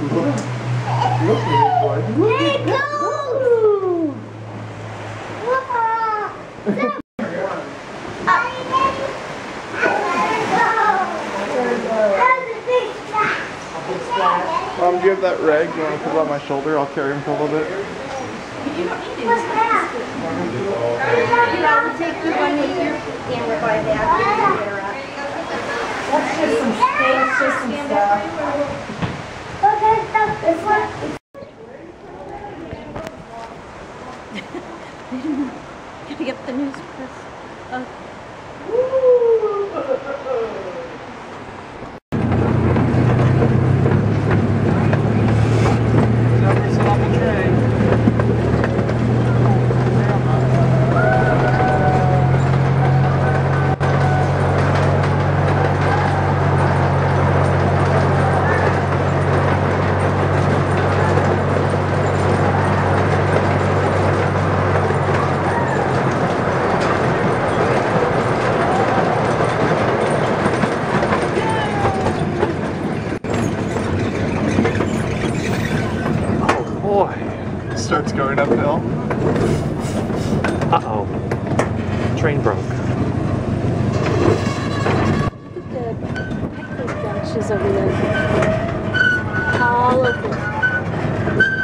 Look at it, boy. Look Hey, at go! Mom, do you have that rag? You want to put it on my shoulder? I'll carry him for a little bit. What's that? You know, take the one with your camera by the That's just some, just some stuff. Okay, stop this one. Gotta get the news press. Oh. boy. Starts going uphill. Uh-oh. Train broke. The picnic benches over there. All open.